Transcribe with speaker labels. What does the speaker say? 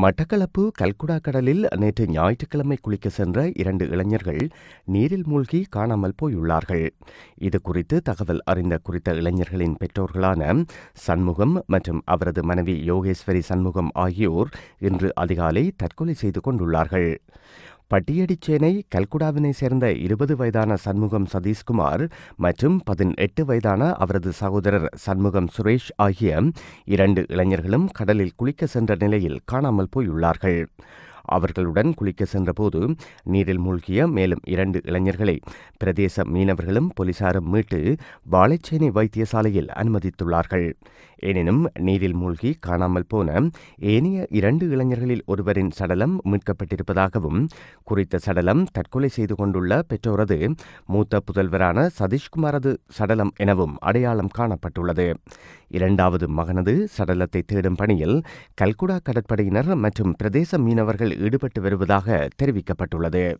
Speaker 1: மட்டக்களப்பு கல்குடா கடலில் நேற்று ஞாயிற்றுக்கிழமை குளிக்க சென்ற இரண்டு இளைஞர்கள் நீரில் மூழ்கி காணாமல் போயுள்ளார்கள். இது குறித்து தகவல் அறிந்த குறித்த இளைஞர்களின் பெற்றோர்களான சண்முகம் மற்றும் அவரது மனைவி யோகேஸ்வரி சண்முகம் ஆகியோர் இன்று அதிகாலை தற்கொலை செய்து கொண்டுள்ளார்கள். பட்டியடிச்சேனை கல்குடாவினை சேர்ந்த இருபது வயதான சண்முகம் சதீஷ்குமார் மற்றும் பதினெட்டு வயதான அவரது சகோதரர் சண்முகம் சுரேஷ் ஆகிய இரண்டு இளைஞர்களும் கடலில் குளிக்க சென்ற நிலையில் காணாமல் போயுள்ளார்கள். அவர்களுடன் குளிக்க சென்றபோது நீரில் மூழ்கிய மேலும் இரண்டு இளைஞர்களை பிரதேச மீனவர்களும் போலீசாரும் மீட்டு வாழைச்சேனை வைத்தியசாலையில் அனுமதித்துள்ளார்கள். எனினும் நீரில் மூழ்கி காணாமல் போன ஏனைய இரண்டு இளைஞர்களில் ஒருவரின் சடலம் மீட்கப்பட்டிருப்பதாகவும் குறித்த சடலம் தற்கொலை செய்து கொண்டுள்ள பெற்றோரது மூத்த புதல்வரான சதீஷ்குமாரது சடலம் எனவும் அடையாளம் காணப்பட்டுள்ளது. இரண்டாவது மகனது சடலத்தை தேடும் பணியில் கல்குடா கடற்படையினர் மற்றும் பிரதேச மீனவர்கள் ஈடுபட்டு வருவதாக தெரிவிக்கப்பட்டுள்ளது.